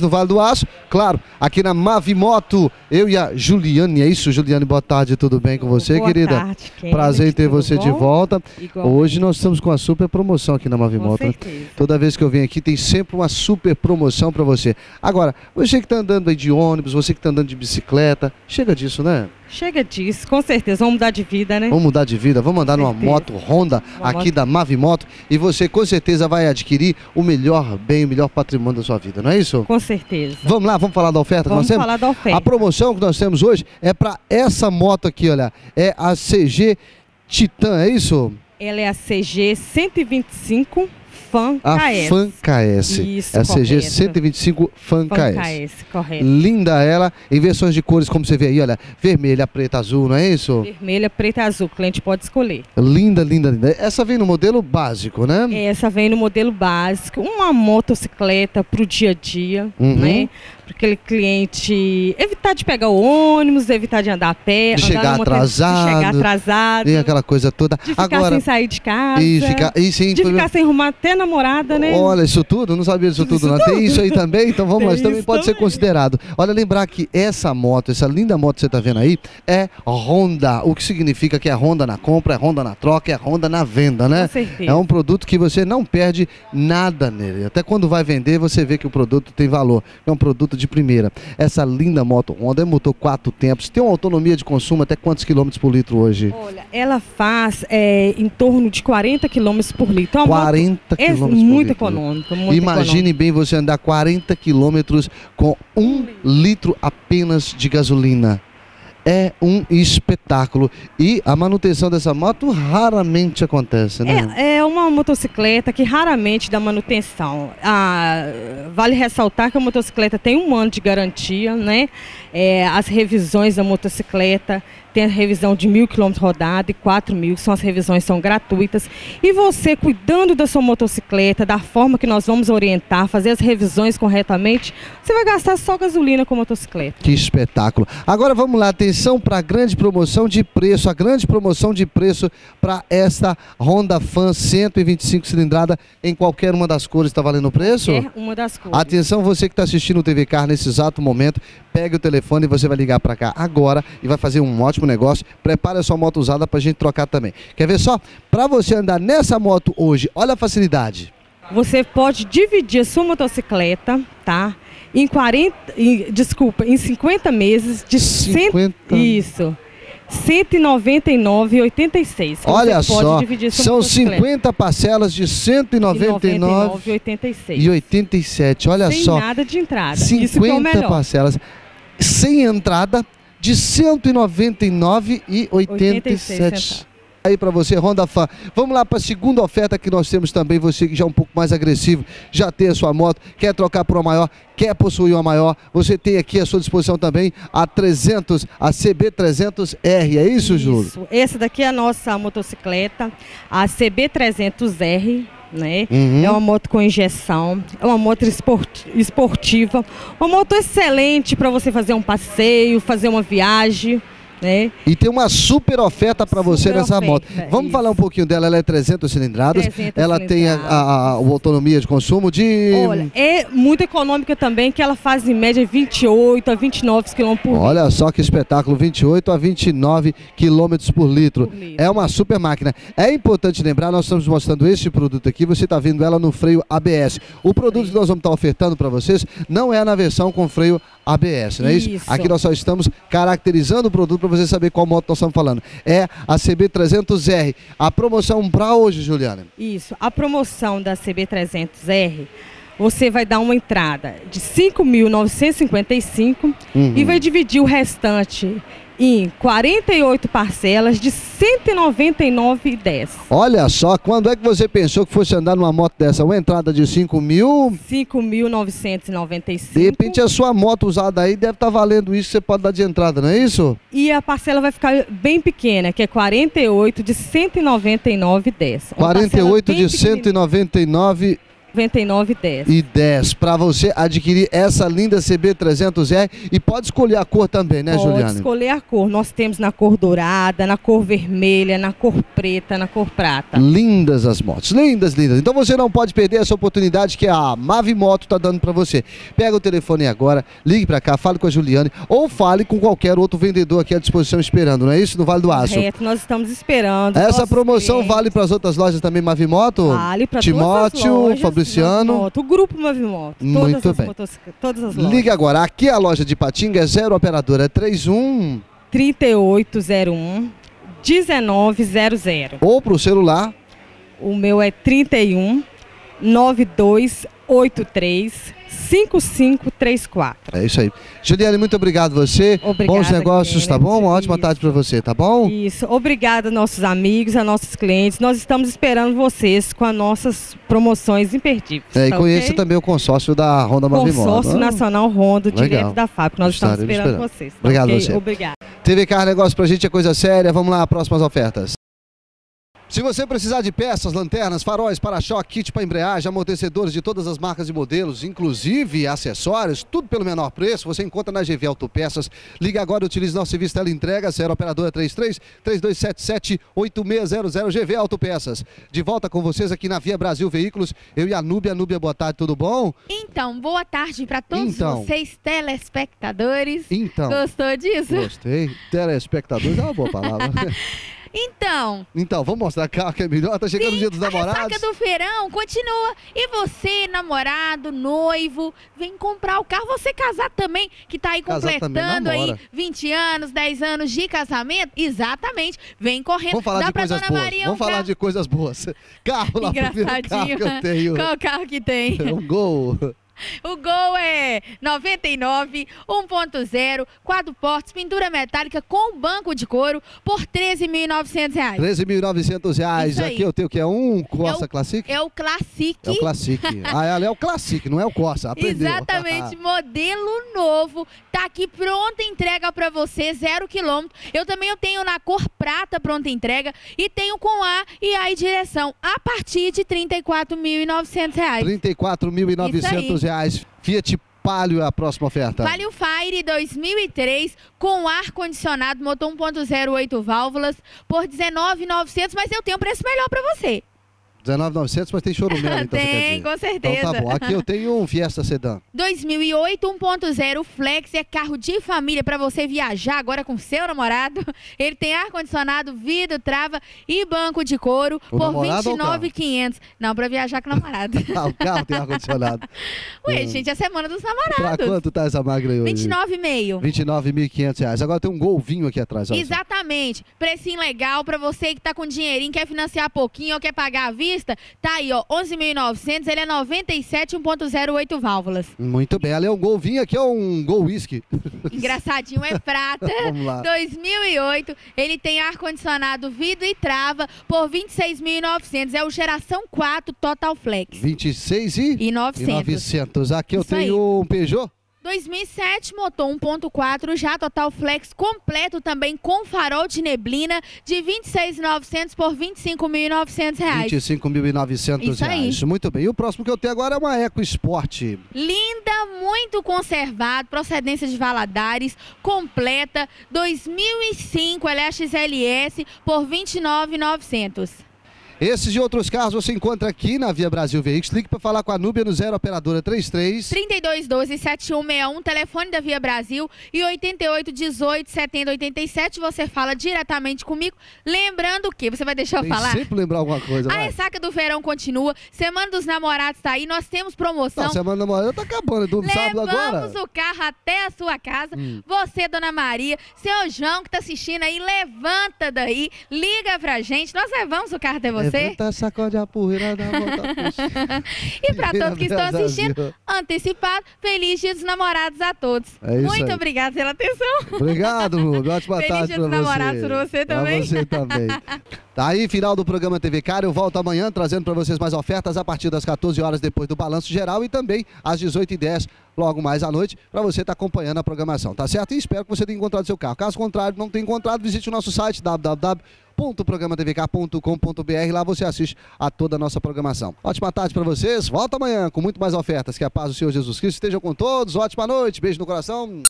no Vale do Aço, claro, aqui na Mavimoto, eu e a Juliane, é isso, Juliane, boa tarde, tudo bem com você, Boa querida? tarde, Kenneth, Prazer em ter você de bom? volta. Igualmente. Hoje nós estamos com uma super promoção aqui na Mavimoto. né? Toda vez que eu venho aqui tem sempre uma super promoção para você. Agora, você que está andando aí de ônibus, você que está andando de bicicleta, chega disso, né? Chega disso, com certeza. Vamos mudar de vida, né? Vamos mudar de vida, vamos andar numa moto Honda Uma aqui moto. da Mavimoto e você com certeza vai adquirir o melhor bem, o melhor patrimônio da sua vida, não é isso? Com certeza. Vamos lá, vamos falar da oferta Vamos que nós temos? falar da oferta. A promoção que nós temos hoje é para essa moto aqui, olha, é a CG Titan, é isso? Ela é a CG 125 Fan A KS. Fan KS. Isso, é a CG correto. 125 Fan Fan KS. KS, correto. Linda ela, em versões de cores, como você vê aí, olha, vermelha, preta, azul, não é isso? Vermelha, preta azul. O cliente pode escolher. Linda, linda, linda. Essa vem no modelo básico, né? Essa vem no modelo básico, uma motocicleta para o dia a dia, Uhum. né? Para aquele cliente evitar de pegar o ônibus, evitar de andar a pé, De chegar atrasado. de chegar atrasado, E aquela coisa toda. de ficar Agora, sem sair de casa, e ficar, e sim, de ficar sem arrumar até namorada, né? Olha, isso tudo, não sabia disso tudo, Isso não. Tem isso aí também, então vamos Tem lá, isso também pode ser também. considerado. Olha, lembrar que essa moto, essa linda moto que você está vendo aí, é Honda, o que significa que é Honda na compra, é Honda na troca, é Honda na venda, né? Com certeza. É um produto que você não perde nada nele. Até quando vai vender, você vê que o produto tem valor. É um produto de primeira. Essa linda moto Honda é motor quatro tempos, tem uma autonomia de consumo até quantos quilômetros por litro hoje? Olha, ela faz é, em torno de 40 km por litro. É uma moto 40 é quilômetros por muito litro. econômica, muito Imagine bem você andar 40 quilômetros com um litro apenas de gasolina. É um espetáculo. E a manutenção dessa moto raramente acontece, né? É, é uma motocicleta que raramente dá manutenção. Ah, vale ressaltar que a motocicleta tem um ano de garantia, né? É, as revisões da motocicleta tem a revisão de mil quilômetros rodados e quatro mil, que são as revisões são gratuitas. E você cuidando da sua motocicleta, da forma que nós vamos orientar, fazer as revisões corretamente, você vai gastar só gasolina com motocicleta. Que espetáculo. Agora vamos lá, atenção para a grande promoção de preço, a grande promoção de preço para esta Honda Fan 125 cilindrada em qualquer uma das cores. Está valendo o preço? É uma das coisas. Atenção, você que está assistindo o TV Car nesse exato momento, pegue o telefone e você vai ligar para cá agora e vai fazer um ótimo negócio. Prepare a sua moto usada para a gente trocar também. Quer ver só? Para você andar nessa moto hoje, olha a facilidade. Você pode dividir a sua motocicleta, tá? Em 40, em- desculpa, em 50 meses de 50 cento, isso. 199,86. que Olha só, são motocicleta. 50 parcelas de 199 199,86. e 87. Olha Sem só, nada de entrada. Isso que é o 50 melhor. parcelas sem entrada de 199 e 87. 87 Aí para você, Honda Fan. Vamos lá para a segunda oferta que nós temos também. Você que já é um pouco mais agressivo, já tem a sua moto, quer trocar por uma maior, quer possuir uma maior. Você tem aqui à sua disposição também a 300, a CB300R. É isso, Júlio? Isso. Essa daqui é a nossa motocicleta, a CB300R, né? Uhum. É uma moto com injeção, é uma moto esport- esportiva, uma moto excelente para você fazer um passeio, fazer uma viagem, né? E tem uma super oferta para você Super nessa moto. oferta, Vamos isso. falar um pouquinho dela. Ela é 300 cilindradas. 300 ela tem a, a- a- autonomia de consumo de. Olha, é muito econômica também, que ela faz em média 28 a 29 km por litro. Olha só que espetáculo, 28 a 29 quilômetros por litro. Por litro. É uma super máquina. É importante lembrar, nós estamos mostrando este produto aqui, você está vendo ela no freio ABS. O produto que nós vamos estar ofertando para vocês não é na versão com freio ABS, não é isso? Isso. Aqui nós só estamos caracterizando o produto para você saber qual moto nós estamos falando. É a CB300R. A promoção para hoje, Juliana. Isso. A promoção da CB300R, você vai dar uma entrada de 5.955 Uhum. e vai dividir o restante em 48 parcelas de R$ 199,10. Olha só, quando é que você pensou que fosse andar numa moto dessa? Uma entrada de 5 mil? 5.995. De repente a sua moto usada aí deve estar valendo isso, você pode dar de entrada, não é isso? E a parcela vai ficar bem pequena, que é 48 de 199,10. Uma 48 parcela bem de pequenininha. 9910. e 10 para você adquirir essa linda CB300R e pode escolher a cor também, né, Pode Juliane? escolher a cor. Nós temos na cor dourada, na cor vermelha, na cor preta, na cor prata. Lindas as motos, lindas, lindas. Então você não pode perder essa oportunidade que a Mave Moto tá dando para você. Pega o telefone agora, ligue para cá, fale com a Juliane ou fale com qualquer outro vendedor aqui à disposição esperando, não é isso? No Vale do Aço. Correto, nós estamos esperando. Essa promoção clientes. vale para as outras lojas também, Mave Moto? Vale para Timóteo, Fabriciano. Movimoto, o grupo Movimoto. Muito todas bem. As motocic- todas as lojas. Ligue agora. Aqui é a loja de Patinga, é zero operadora, é 31 3801 1900. ou pro celular O meu é 31 9283 5534. É isso aí. Juliane, muito obrigado você. Obrigada, Bons negócios, tá bom? Uma ótima Isso. tarde para você, tá bom? Isso. Obrigada, nossos amigos, a nossos clientes. Nós estamos esperando vocês com as nossas promoções imperdíveis. É, e tá conheça ok? também o consórcio da Honda Movimento. Consórcio Nacional Rondo, Legal. direto da fábrica. Nós estamos esperando, esperando. vocês. tá Obrigado ok? você. Obrigada. TV Car Negócio pra gente é coisa séria. Vamos lá, próximas ofertas. Se você precisar de peças, lanternas, faróis, para-choque, kit para embreagem, amortecedores de todas as marcas e modelos, inclusive acessórios, tudo pelo menor preço, você encontra na GV Autopeças. Ligue agora e utilize nosso serviço tela entrega, 0 operadora 33 3277 8600 GV Autopeças. De volta com vocês aqui na Via Brasil Veículos. Eu e a Núbia. Núbia, boa tarde, tudo bom? Então, boa tarde para todos Então. vocês, telespectadores. Então, Gostou disso? gostei. Telespectadores é uma boa palavra. Então, Então, vamos mostrar a carro que é melhor. Tá chegando o dia dos a namorados. ressaca do feirão continua. E você, namorado, noivo, vem comprar o carro. Você casar também, que tá aí Casar também, completando aí namora. 20 anos, 10 anos de casamento. Exatamente. Vem correndo. Vamos falar Dá de pra coisas Dona boas. Maria Vamos um falar carro. de coisas boas. Carro lá, primeiro carro Engraçadinho. que eu tenho. Qual carro que tem? Um gol. O Gol é 99, 1.0, quatro portas, pintura metálica com banco de couro por 13.900 reais. 13.900 reais. Isso aí. Aqui eu tenho que é um Corsa É o- Classic? É o Classic. É o Classic. ah, ela é o Classic, não é o Corsa. Aprendeu. Exatamente, modelo novo, tá aqui pronta entrega pra você, zero quilômetro. Eu também eu tenho na cor prata pronta entrega e tenho com A e A e direção a partir de 34.900 reais. 34.900 reais. Fiat Palio é a próxima oferta. Vale o Fire 2003 com ar condicionado, motor 1.0 8 válvulas por R$ 19.900, mas eu tenho um preço melhor pra você. 19.900, mas tem chorumelo, então Tem, com certeza. Então tá bom. Aqui eu tenho um Fiesta Sedan. 2008 1.0 Flex é carro de família para você viajar agora com seu namorado. Ele tem ar condicionado, vidro, trava e banco de couro O por namorado ou o carro? 29,500. Não, para viajar com o namorado. Ah, o carro tem ar-condicionado. Ué, Hum. gente, é semana dos pra namorados. quanto tá essa magra aí hoje? 29,5. 29.500 reais. Agora tem um golvinho aqui atrás. Exatamente. Precinho legal para você que tá com dinheirinho, quer financiar pouquinho ou quer pagar à vista. Tá aí, ó, 11.900, ele é 97 1.08 válvulas. Muito bem. Ali é um golvinho, aqui é um gol whisky. Engraçadinho, é prata. Vamos lá. 2008, ele tem ar-condicionado, vidro e trava por 26.900. É o geração 4 Total Flex. 26 e... E E 900. 900. Aqui eu Isso aí. tenho um Peugeot. 2007, motor 1.4, já Total Flex completo também com farol de neblina de 26.900 por 25.900 reais. 25.900 Isso aí. reais. Muito bem. E o próximo que eu tenho agora é uma Eco Sport. Linda, muito conservado, procedência de Valadares, completa, 2005 LXLS por 29.900. Esses e outros carros você encontra aqui na Via Brasil Veículos. Ligue para falar com a Núbia no 0 Operadora 33. 3212-7161, telefone da Via Brasil e 8818-7087. Você fala diretamente comigo. Lembrando que, você vai deixar eu Tem falar? sempre lembrar alguma coisa. A ressaca do verão continua. Semana dos namorados tá aí. Nós temos promoção. Não, semana namorada tá acabando. É do sábado agora. Levamos o carro até a sua casa. Hum. Você, Dona Maria, seu João que tá assistindo aí, levanta daí, liga pra gente. Nós levamos o carro até você. Levanta, sacode a poeira, dá a volta. puxa. E pra todos que estão assistindo, antecipado, feliz dia dos namorados a todos. É Muito obrigada pela atenção. Obrigado, Núbia. Ótima Feliz tarde dia dos namorados pra você também. Pra você também. Tá aí, final do programa TV Cara. Eu volto amanhã trazendo pra vocês mais ofertas a partir das 14 horas depois do Balanço Geral e também às 18h10, logo mais à noite, pra você estar acompanhando a programação, tá certo? E espero que você tenha encontrado seu carro. Caso contrário, não tenha encontrado, visite o nosso site www www.programatvk.com.br. Lá você assiste a toda a nossa programação. Ótima tarde para vocês. Volta amanhã com muito mais ofertas. Que a paz do Senhor Jesus Cristo esteja com todos. Ótima noite. Beijo no coração.